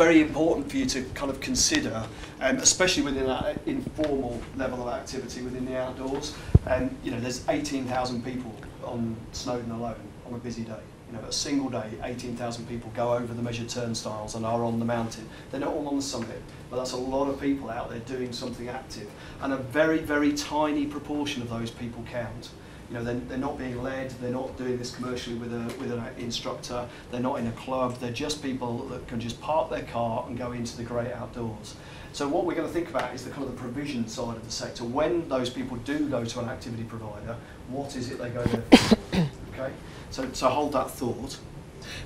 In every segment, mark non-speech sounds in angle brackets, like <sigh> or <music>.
very important for you to kind of consider, um, especially within that informal level of activity within the outdoors. Um, you know, there's 18,000 people on Snowdon alone on a busy day. You know, a single day, 18,000 people go over the measured turnstiles and are on the mountain. They're not all on the summit, but that's a lot of people out there doing something active. And a very, very tiny proportion of those people count. You know, they're, they're not being led, they're not doing this commercially with, a, with an instructor, they're not in a club, they're just people that can just park their car and go into the great outdoors. So what we're going to think about is the kind of the provision side of the sector. When those people do go to an activity provider, what is it they go there for? <coughs> Okay, so, so hold that thought.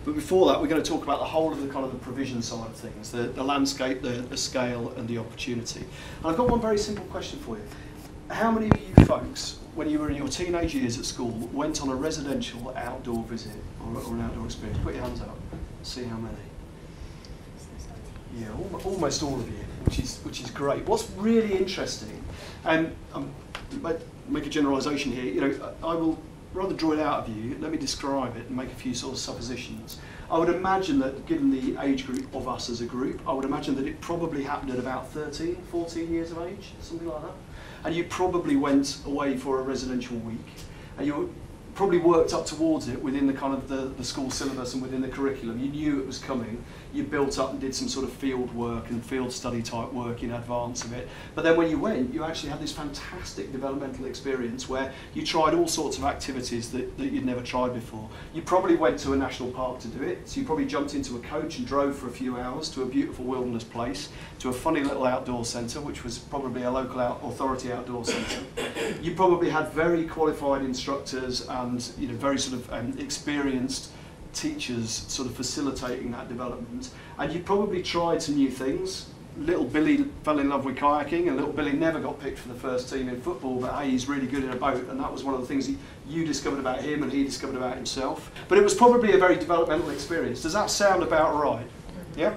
But before that, we're going to talk about the whole of the kind of the provision side of things, the, the landscape, the, the scale, and the opportunity. And I've got one very simple question for you. How many of you folks when you were in your teenage years at school, went on a residential outdoor visit or, or an outdoor experience? Put your hands up. See how many. Yeah, almost all of you, which is which is great. What's really interesting, and um, make a generalisation here. You know, I will rather draw it out of you. Let me describe it and make a few sort of suppositions. I would imagine that, given the age group of us as a group, I would imagine that it probably happened at about 13, 14 years of age, something like that. And you probably went away for a residential week, and you probably worked up towards it within the kind of the, the school syllabus and within the curriculum. You knew it was coming. You built up and did some sort of field work and field study type work in advance of it. But then when you went, you actually had this fantastic developmental experience where you tried all sorts of activities that, that you'd never tried before. You probably went to a national park to do it. So you probably jumped into a coach and drove for a few hours to a beautiful wilderness place, to a funny little outdoor centre, which was probably a local out authority outdoor centre. You probably had very qualified instructors and you know very sort of um, experienced teachers sort of facilitating that development. And you probably tried some new things. Little Billy fell in love with kayaking, and little Billy never got picked for the first team in football, but hey, he's really good in a boat, and that was one of the things he, you discovered about him and he discovered about himself. But it was probably a very developmental experience. Does that sound about right? Yeah?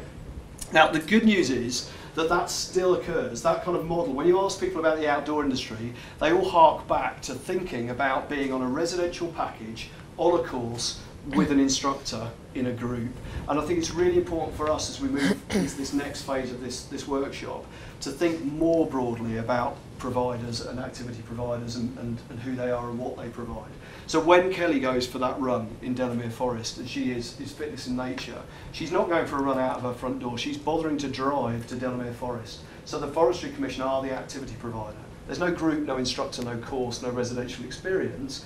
Now, the good news is that that still occurs. That kind of model, when you ask people about the outdoor industry, they all hark back to thinking about being on a residential package, on a course, with an instructor in a group. And I think it's really important for us as we move <coughs> into this next phase of this, this workshop to think more broadly about providers and activity providers and, and, and who they are and what they provide. So when Kelly goes for that run in Delamere Forest, and she is, is fitness in nature, she's not going for a run out of her front door, she's bothering to drive to Delamere Forest. So the Forestry Commission are the activity provider. There's no group, no instructor, no course, no residential experience,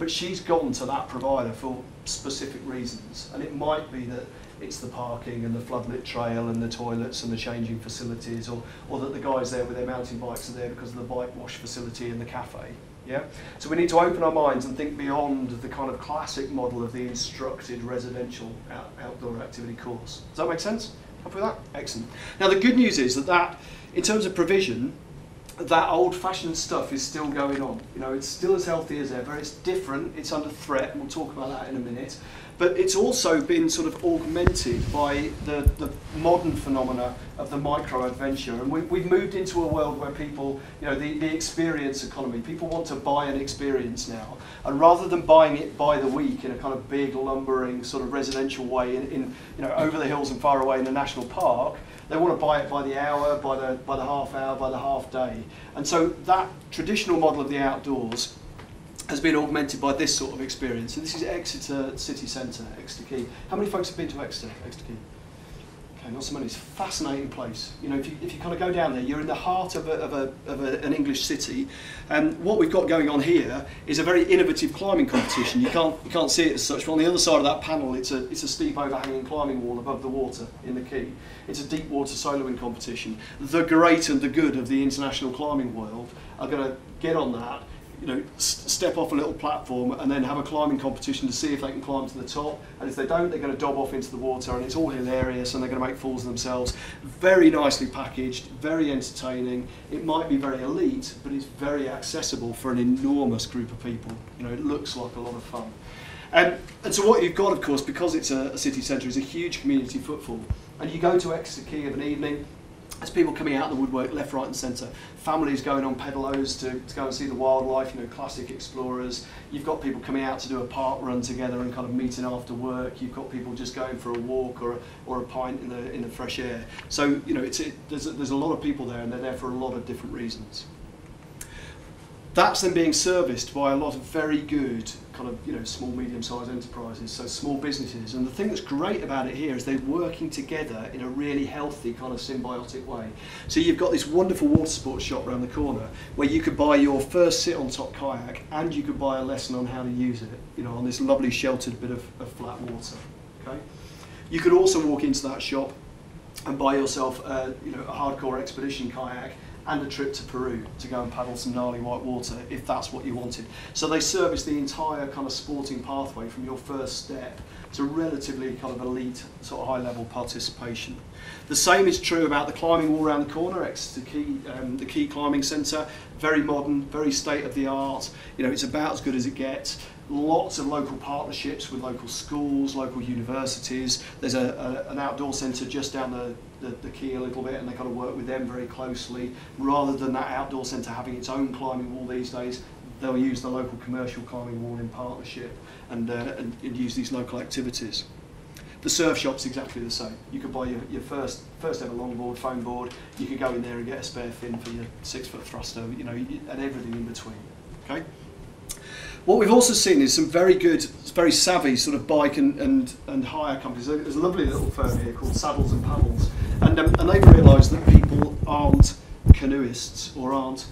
but she's gone to that provider for specific reasons. And it might be that it's the parking and the floodlit trail and the toilets and the changing facilities, or, or that the guys there with their mountain bikes are there because of the bike wash facility and the cafe. Yeah? So we need to open our minds and think beyond the kind of classic model of the instructed residential out, outdoor activity course. Does that make sense? Happy with that? Excellent. Now the good news is that, that in terms of provision, that old-fashioned stuff is still going on. You know, it's still as healthy as ever. It's different. It's under threat, we'll talk about that in a minute. But it's also been sort of augmented by the, the modern phenomena of the micro-adventure. And we, we've moved into a world where people, you know, the, the experience economy, people want to buy an experience now. And rather than buying it by the week in a kind of big, lumbering, sort of residential way in, in you know, over the hills and far away in a national park, they want to buy it by the hour, by the, by the half hour, by the half day. And so that traditional model of the outdoors has been augmented by this sort of experience. So this is Exeter City Centre, Exeter Quay. How many folks have been to Exeter, Exeter Quay? Okay, not so many. It's a fascinating place. You know, if you, if you kind of go down there, you're in the heart of, a, of, a, of a, an English city. And what we've got going on here is a very innovative climbing competition. You can't, you can't see it as such, but on the other side of that panel, it's a, it's a steep overhanging climbing wall above the water in the quay. It's a deep water soloing competition. The great and the good of the international climbing world are going to get on that you know, step off a little platform and then have a climbing competition to see if they can climb to the top. And if they don't, they're going to dob off into the water, and it's all hilarious, and they're going to make fools of themselves. Very nicely packaged, very entertaining. It might be very elite, but it's very accessible for an enormous group of people. You know, it looks like a lot of fun. Um, and so what you've got, of course, because it's a, a city centre, is a huge community footfall. And you go to Exeter Quay of an evening, There's people coming out of the woodwork left, right, and centre. Families going on pedalos to, to go and see the wildlife, you know, classic explorers. You've got people coming out to do a park run together and kind of meeting after work. You've got people just going for a walk or a, or a pint in the, in the fresh air. So, you know, it's, it, there's, a, there's a lot of people there and they're there for a lot of different reasons. That's then being serviced by a lot of very good kind of you know small medium sized enterprises so small businesses. And the thing that's great about it here is they're working together in a really healthy kind of symbiotic way. So you've got this wonderful water sports shop around the corner where you could buy your first sit on top kayak and you could buy a lesson on how to use it you know on this lovely sheltered bit of, of flat water okay? You could also walk into that shop and buy yourself a, you know a hardcore expedition kayak and a trip to Peru to go and paddle some gnarly white water if that's what you wanted. So they service the entire kind of sporting pathway from your first step to relatively kind of elite sort of high level participation. The same is true about the climbing wall around the corner, Exeter Quay, um, the Quay Climbing Centre, very modern, very state of the art, you know, it's about as good as it gets lots of local partnerships with local schools, local universities. There's a, a, an outdoor centre just down the, the, the quay a little bit and they've got to work with them very closely. Rather than that outdoor centre having its own climbing wall these days, they'll use the local commercial climbing wall in partnership and, uh, and, and use these local activities. The surf shop's exactly the same. You could buy your, your first first ever longboard, foam board. You could go in there and get a spare fin for your six foot thruster, you know, and everything in between. Okay. What we've also seen is some very good, very savvy sort of bike and, and, and hire companies. There's a lovely little firm here called Saddles and Paddles, and, um, and they've realised that people aren't canoeists or aren't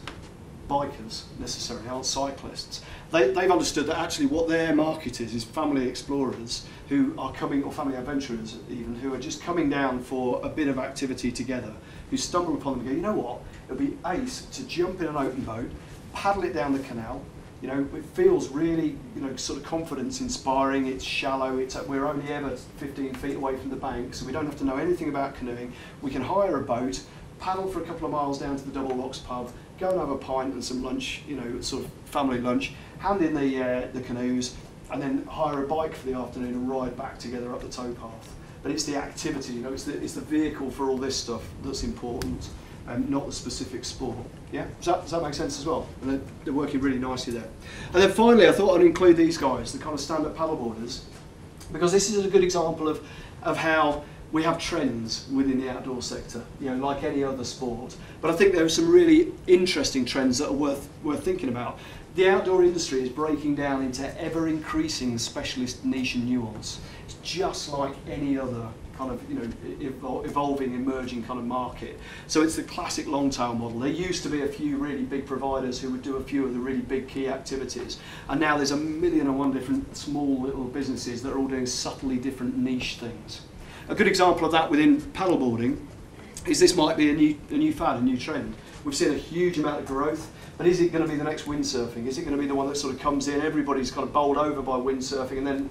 bikers necessarily, aren't cyclists. They, they've understood that actually what their market is is family explorers who are coming, or family adventurers even, who are just coming down for a bit of activity together, who stumble upon them and go, you know what, it'll be ace to jump in an open boat, paddle it down the canal, you know, it feels really, you know, sort of confidence inspiring. It's shallow. It's we're only ever 15 feet away from the bank, so we don't have to know anything about canoeing. We can hire a boat, paddle for a couple of miles down to the Double Locks pub, go and have a pint and some lunch, you know, sort of family lunch, hand in the uh, the canoes, and then hire a bike for the afternoon and ride back together up the towpath. But it's the activity, you know, it's the, it's the vehicle for all this stuff that's important um, not the specific sport. Yeah, does that, does that make sense as well? And they're, they're working really nicely there. And then finally, I thought I'd include these guys, the kind of stand-up paddleboarders, because this is a good example of, of how we have trends within the outdoor sector, you know, like any other sport. But I think there are some really interesting trends that are worth, worth thinking about. The outdoor industry is breaking down into ever increasing specialist niche and nuance. It's just like any other kind of you know evolving, emerging kind of market. So it's the classic long tail model. There used to be a few really big providers who would do a few of the really big key activities, and now there's a million and one different small little businesses that are all doing subtly different niche things. A good example of that within paddleboarding is this might be a new, a new fad, a new trend. We've seen a huge amount of growth, but is it going to be the next windsurfing? Is it going to be the one that sort of comes in, everybody's kind of bowled over by windsurfing, and then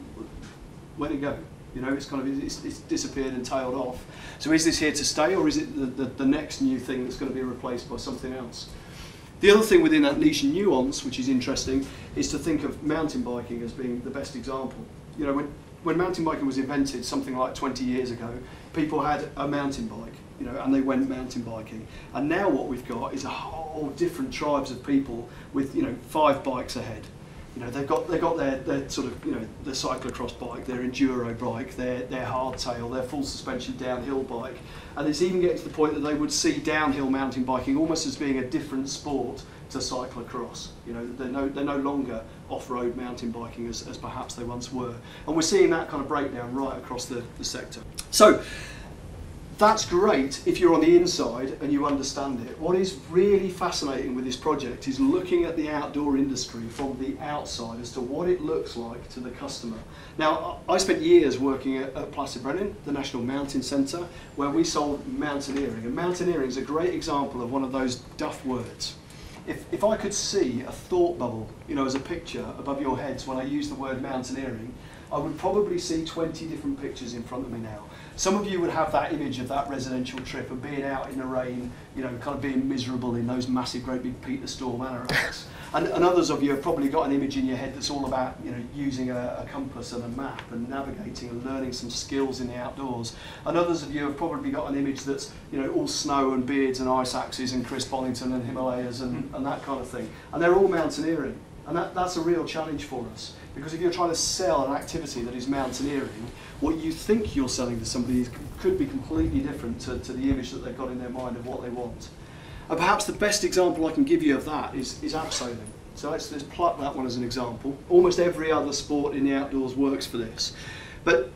where'd it go? You know, it's kind of it's, it's disappeared and tailed off. So is this here to stay, or is it the, the, the next new thing that's going to be replaced by something else? The other thing within that niche nuance, which is interesting, is to think of mountain biking as being the best example. You know, when, when mountain biking was invented something like 20 years ago, people had a mountain bike, you know, and they went mountain biking. And now what we've got is a whole different tribes of people with, you know, five bikes ahead you know, they've got they've got their, their sort of you know their cyclocross bike, their enduro bike, their their hardtail, their full suspension downhill bike, and it's even getting to the point that they would see downhill mountain biking almost as being a different sport to cyclocross. You know, they're no they're no longer off-road mountain biking as, as perhaps they once were, and we're seeing that kind of breakdown right across the, the sector. So that's great if you're on the inside and you understand it. What is really fascinating with this project is looking at the outdoor industry from the outside as to what it looks like to the customer. Now, I spent years working at, at Plas y Brenin, the National Mountain Centre, where we sold mountaineering. And mountaineering is a great example of one of those duff words. If, if I could see a thought bubble, you know, as a picture above your heads when I use the word mountaineering, I would probably see 20 different pictures in front of me now. Some of you would have that image of that residential trip of being out in the rain, you know, kind of being miserable in those massive, great big Peter Storm anoraks. and, and others of you have probably got an image in your head that's all about, you know, using a, a compass and a map and navigating and learning some skills in the outdoors. And others of you have probably got an image that's, you know, all snow and beards and ice axes and Chris Bonington and Himalayas and, and that kind of thing. And they're all mountaineering. And that, that's a real challenge for us. Because if you're trying to sell an activity that is mountaineering, what you think you're selling to somebody could be completely different to, to the image that they've got in their mind of what they want. And perhaps the best example I can give you of that is, is abseiling. So let's, let's pluck that one as an example. Almost every other sport in the outdoors works for this. But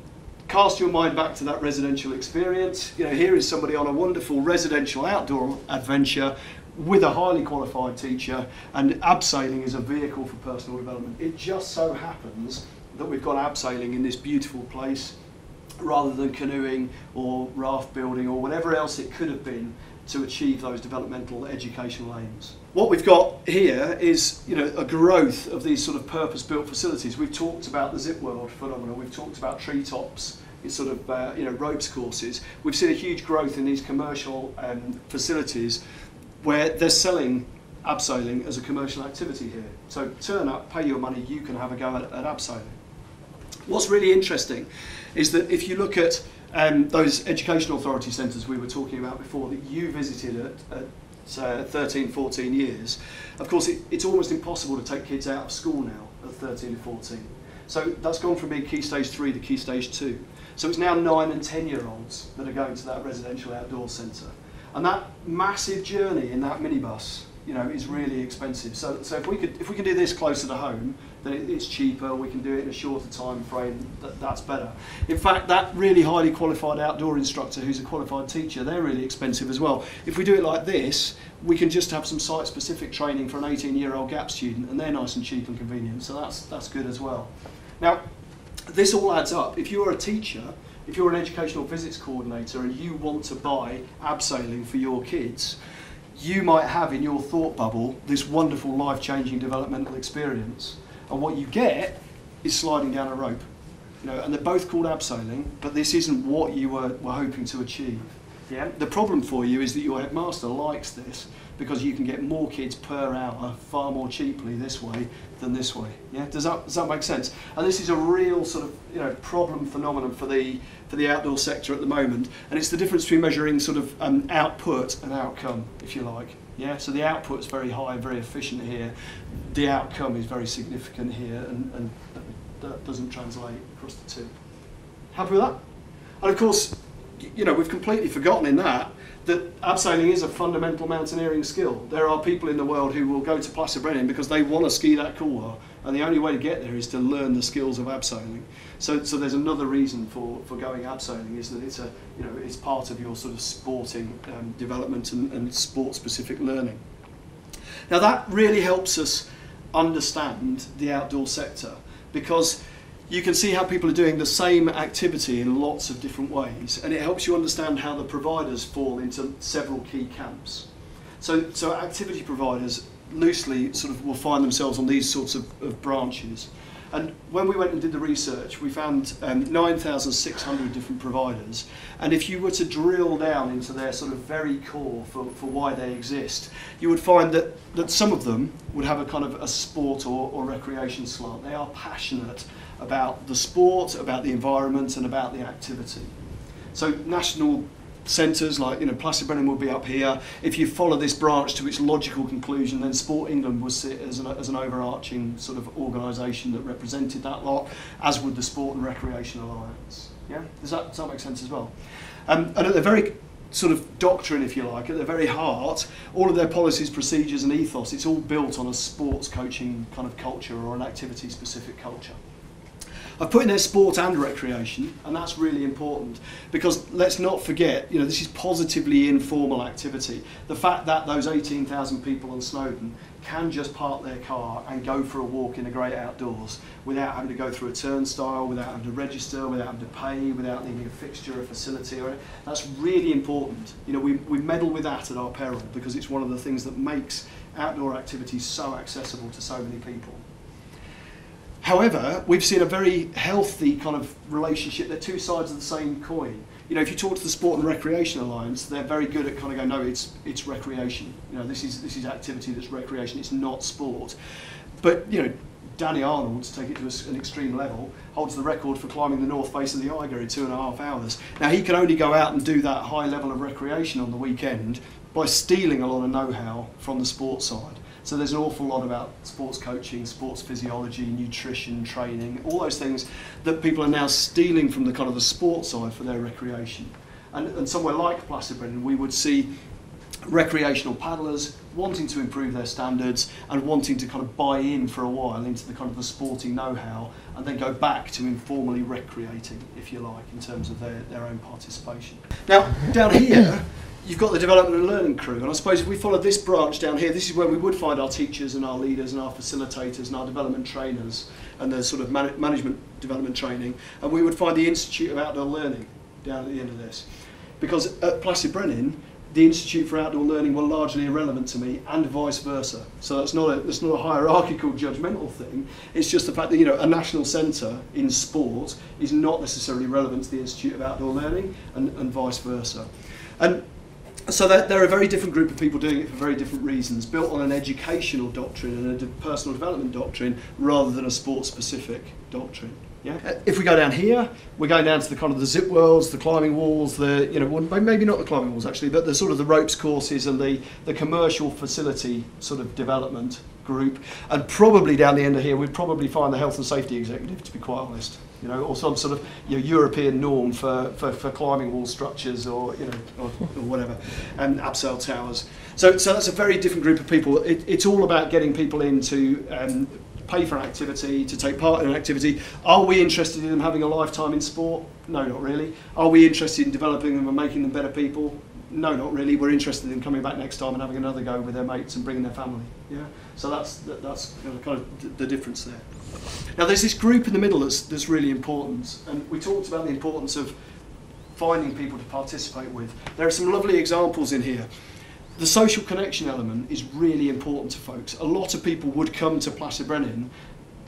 cast your mind back to that residential experience. You know, here is somebody on a wonderful residential outdoor adventure with a highly qualified teacher, and abseiling is a vehicle for personal development. It just so happens that we've got abseiling in this beautiful place rather than canoeing or raft building or whatever else it could have been to achieve those developmental educational aims. What we've got here is you know, a growth of these sort of purpose-built facilities. We've talked about the Zip World phenomenon, we've talked about treetops, it's sort of uh, you know, ropes courses. We've seen a huge growth in these commercial um, facilities where they're selling abseiling as a commercial activity here. So turn up, pay your money, you can have a go at, at abseiling. What's really interesting is that if you look at um, those education authority centres we were talking about before that you visited at, at uh, 13, 14 years, of course it, it's almost impossible to take kids out of school now at 13 to 14. So that's gone from being key stage 3 to key stage 2. So it's now 9 and 10 year olds that are going to that residential outdoor centre. And that massive journey in that minibus, you know, is really expensive. So, so if we could, if we can do this closer to home, then it, it's cheaper. We can do it in a shorter time frame. That, that's better. In fact, that really highly qualified outdoor instructor, who's a qualified teacher, they're really expensive as well. If we do it like this, we can just have some site-specific training for an 18-year-old GAP student, and they're nice and cheap and convenient. So that's that's good as well. Now, this all adds up. If you're a teacher if you're an educational visits coordinator and you want to buy abseiling for your kids, you might have in your thought bubble this wonderful life-changing developmental experience. And what you get is sliding down a rope. You know, and they're both called abseiling, but this isn't what you were, were hoping to achieve. Yeah? The problem for you is that your headmaster likes this because you can get more kids per hour far more cheaply this way than this way. Yeah, does that does that make sense? And this is a real sort of you know problem phenomenon for the for the outdoor sector at the moment, and it's the difference between measuring sort of um, output and outcome, if you like. Yeah, so the output is very high, very efficient here. The outcome is very significant here, and, and that doesn't translate across the two. Happy with that? And of course, you know, we've completely forgotten in that that abseiling is a fundamental mountaineering skill. There are people in the world who will go to Plas y Brenin because they want to ski that couloir, and the only way to get there is to learn the skills of abseiling. So, so there's another reason for, for going abseiling is that it's a, you know, it's part of your sort of sporting um, development and, and sport-specific learning. Now that really helps us understand the outdoor sector because you can see how people are doing the same activity in lots of different ways and it helps you understand how the providers fall into several key camps. So, so activity providers loosely sort of will find themselves on these sorts of, of branches. And when we went and did the research, we found um, 9,600 different providers. And if you were to drill down into their sort of very core for, for why they exist, you would find that, that some of them would have a kind of a sport or, or recreation slant. They are passionate about the sport, about the environment, and about the activity. So national centres like you know Plas y Brenin will be up here. If you follow this branch to its logical conclusion, then Sport England will sit as an, as an overarching sort of organisation that represented that lot, as would the Sport and Recreation Alliance. Yeah, does that, does that make sense as well? Um, and at the very sort of doctrine, if you like, at their very heart, all of their policies, procedures, and ethos, it's all built on a sports coaching kind of culture or an activity specific culture. I've put in there sport and recreation, and that's really important because let's not forget, you know, this is positively informal activity. The fact that those 18,000 people on Snowdon can just park their car and go for a walk in the great outdoors without having to go through a turnstile, without having to register, without having to pay, without needing a fixture, a facility, or that's really important. You know, we, we meddle with that at our peril because it's one of the things that makes outdoor activities so accessible to so many people. However, we've seen a very healthy kind of relationship. They're two sides of the same coin. You know, if you talk to the Sport and Recreation Alliance, they're very good at kind of going, no, it's it's recreation. You know, this is this is activity that's recreation. It's not sport. But you know, Dani Arnold, to take it to an extreme level, holds the record for climbing the north face of the Eiger in two and a half hours. Now he can only go out and do that high level of recreation on the weekend by stealing a lot of know-how from the sports side. So there's an awful lot about sports coaching, sports physiology, nutrition, training, all those things that people are now stealing from the kind of the sports side for their recreation. And, and somewhere like Plas y Brenin, we would see recreational paddlers wanting to improve their standards and wanting to kind of buy in for a while into the kind of the sporting know-how and then go back to informally recreating, if you like, in terms of their, their own participation. Now, down here, you've got the development and learning crew, and I suppose if we follow this branch down here, this is where we would find our teachers and our leaders and our facilitators and our development trainers and the sort of man management development training, and we would find the Institute of Outdoor Learning down at the end of this. Because at Plas y Brenin, the Institute for Outdoor Learning were largely irrelevant to me, and vice versa. So that's not a that's not a hierarchical, judgmental thing. It's just the fact that you know a national centre in sport is not necessarily relevant to the Institute of Outdoor Learning, and, and vice versa. And so they're, they're a very different group of people doing it for very different reasons, built on an educational doctrine and a personal development doctrine rather than a sport-specific doctrine. Yeah. If we go down here, we're going down to the kind of the zip worlds, the climbing walls, the you know maybe not the climbing walls actually, but the sort of the ropes courses and the the commercial facility sort of development group, and probably down the end of here we'd probably find the health and safety executive to be quite honest you know, or some sort of you know, European norm for, for, for climbing wall structures or, you know, or, or whatever, and abseil towers. So, so that's a very different group of people. It, it's all about getting people in to um, pay for an activity, to take part in an activity. Are we interested in them having a lifetime in sport? No, not really. Are we interested in developing them and making them better people? No, not really. We're interested in coming back next time and having another go with their mates and bringing their family. Yeah. So that's that's kind of the difference there. Now there's this group in the middle that's that's really important, and we talked about the importance of finding people to participate with. There are some lovely examples in here. The social connection element is really important to folks. A lot of people would come to Plas y Brenin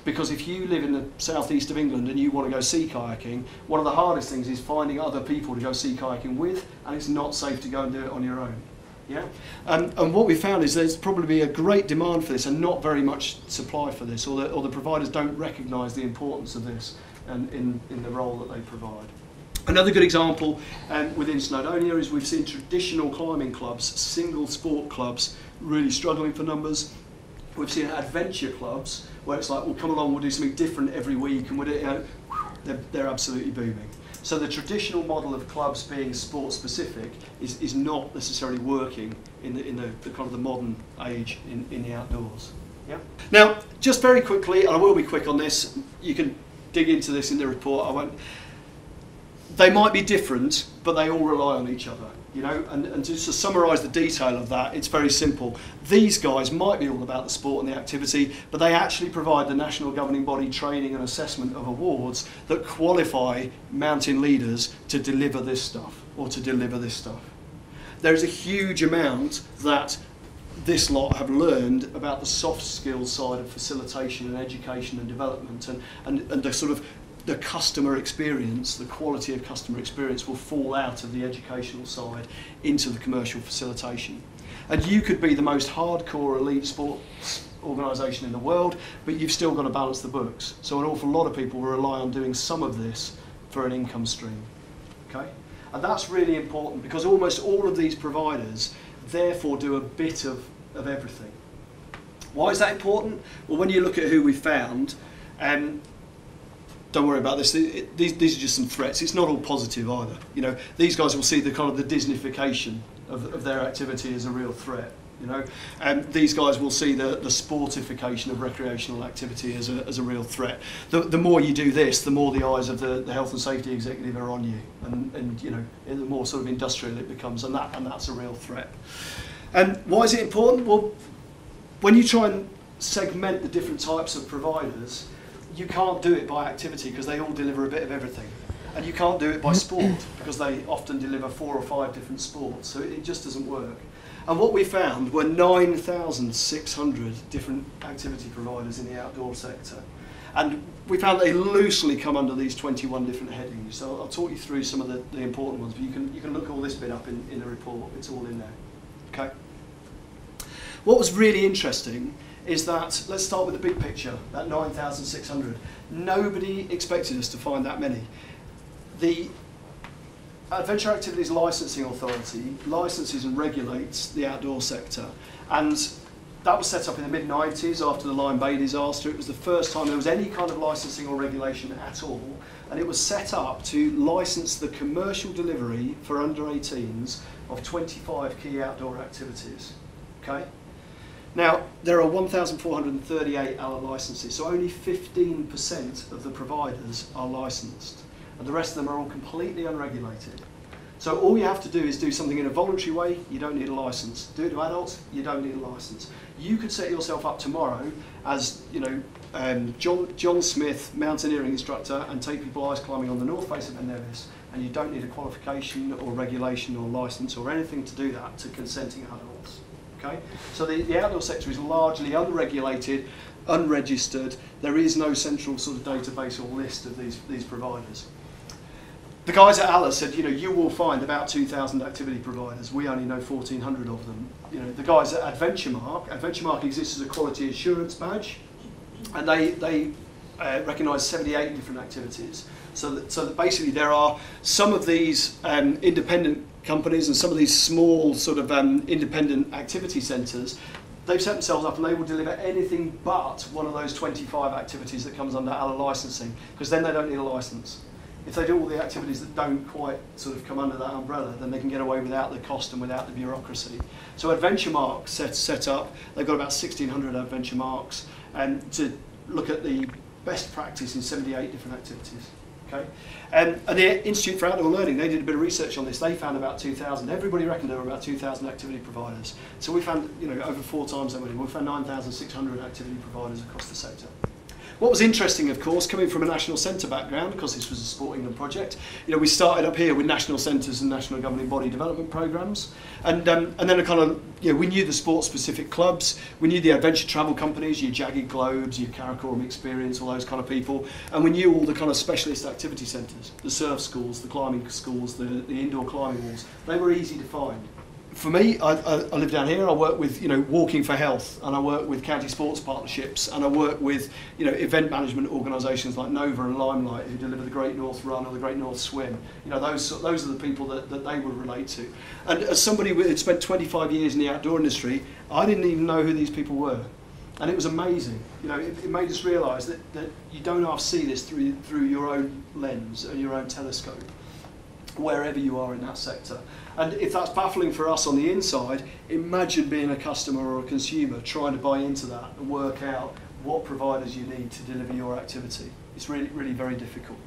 because if you live in the southeast of England and you want to go sea kayaking, one of the hardest things is finding other people to go sea kayaking with, and it's not safe to go and do it on your own. Yeah? And, and what we found is there's probably a great demand for this and not very much supply for this, or the, or the providers don't recognise the importance of this and in, in the role that they provide. Another good example um, within Snowdonia is we've seen traditional climbing clubs, single sport clubs, really struggling for numbers. We've seen adventure clubs where it's like, we'll come along, we'll do something different every week, and we're, you know, they're, they're absolutely booming. So the traditional model of clubs being sport specific is, is not necessarily working in the, in the, the kind of the modern age in, in the outdoors. Yeah. Now, just very quickly, and I will be quick on this, you can dig into this in the report. I won't. They might be different, but they all rely on each other you know, and, and just to summarise the detail of that, it's very simple. These guys might be all about the sport and the activity, but they actually provide the national governing body training and assessment of awards that qualify mountain leaders to deliver this stuff or to deliver this stuff. There's a huge amount that this lot have learned about the soft skills side of facilitation and education and development and, and, and the sort of the customer experience, the quality of customer experience will fall out of the educational side into the commercial facilitation. And you could be the most hardcore elite sports organisation in the world, but you've still got to balance the books. So an awful lot of people rely on doing some of this for an income stream. Okay? And that's really important because almost all of these providers therefore do a bit of, of everything. Why is that important? Well, when you look at who we found, um, don't worry about this. These, these are just some threats. It's not all positive either. You know, these guys will see the kind of the Disneyfication of, of their activity as a real threat. You know, and these guys will see the, the sportification of recreational activity as a, as a real threat. The, the more you do this, the more the eyes of the, the health and safety executive are on you, and, and you know, the more sort of industrial it becomes, and that and that's a real threat. And why is it important? Well, when you try and segment the different types of providers, you can't do it by activity because they all deliver a bit of everything. And you can't do it by sport <clears throat> because they often deliver four or five different sports. So it just doesn't work. And what we found were 9,600 different activity providers in the outdoor sector. And we found they loosely come under these 21 different headings. So I'll talk you through some of the, the important ones, but you can, you can look all this bit up in, in the report. It's all in there. Okay. What was really interesting is that, let's start with the big picture, that 9,600. Nobody expected us to find that many. The Adventure Activities Licensing Authority licenses and regulates the outdoor sector. And that was set up in the mid 90s after the Lyme Bay disaster. It was the first time there was any kind of licensing or regulation at all. And it was set up to license the commercial delivery for under 18s of 25 key outdoor activities. Okay? Now, there are 1,438 ALA licenses, so only 15% of the providers are licensed, and the rest of them are all completely unregulated. So all you have to do is do something in a voluntary way, you don't need a license. Do it to adults, you don't need a license. You could set yourself up tomorrow as, you know, um, John, John Smith, mountaineering instructor, and take people ice climbing on the north face of Mount Nevis, and you don't need a qualification or regulation or license or anything to do that to consenting adults. Okay? So the, the outdoor sector is largely unregulated, unregistered. There is no central sort of database or list of these, these providers. The guys at ALA said, you know, you will find about 2,000 activity providers. We only know 1,400 of them. You know, the guys at AdventureMark, AdventureMark exists as a quality assurance badge, and they, they uh, recognise 78 different activities. So that, so that basically there are some of these um, independent companies and some of these small sort of um, independent activity centres, they've set themselves up and they will deliver anything but one of those 25 activities that comes under ALA licensing, because then they don't need a licence. If they do all the activities that don't quite sort of come under that umbrella, then they can get away without the cost and without the bureaucracy. So Adventure Mark set, set up, they've got about 1,600 Adventure Marks, and to look at the best practice in 78 different activities. Okay? Um, and the Institute for Outdoor Learning, they did a bit of research on this. They found about 2,000. Everybody reckoned there were about 2,000 activity providers. So we found, you know, over four times that many. We found 9,600 activity providers across the sector. What was interesting, of course, coming from a national centre background, because this was a Sport England project, you know, we started up here with national centres and national governing body development programmes, and um, and then a kind of, you know, we knew the sport-specific clubs, we knew the adventure travel companies, your Jagged Globes, your Karakoram Experience, all those kind of people, and we knew all the kind of specialist activity centres, the surf schools, the climbing schools, the, the indoor climbing walls. They were easy to find for me, I, I, I live down here. I work with you know Walking for Health, and I work with county sports partnerships, and I work with you know event management organisations like Nova and Limelight, who deliver the Great North Run or the Great North Swim. You know those those are the people that, that they would relate to. And as somebody who had spent 25 years in the outdoor industry, I didn't even know who these people were, and it was amazing. You know, it, it made us realise that, that you don't half see this through through your own lens and your own telescope, wherever you are in that sector. And if that's baffling for us on the inside, imagine being a customer or a consumer trying to buy into that and work out what providers you need to deliver your activity. It's really, really very difficult.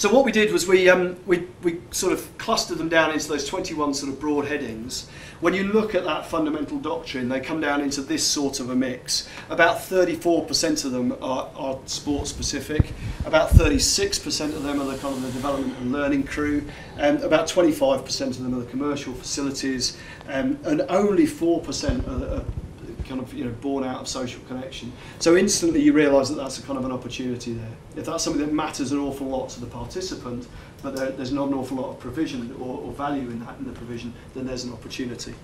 So what we did was we, um, we, we sort of clustered them down into those 21 sort of broad headings. When you look at that fundamental doctrine, they come down into this sort of a mix. About 34% of them are, are sport specific, about 36% of them are the kind of the development and learning crew, and about 25% of them are the commercial facilities, um, and only 4% are, are kind of you know born out of social connection. So instantly you realise that that's a kind of an opportunity there. If that's something that matters an awful lot to the participant, but there, there's not an awful lot of provision or, or value in that in the provision, then there's an opportunity.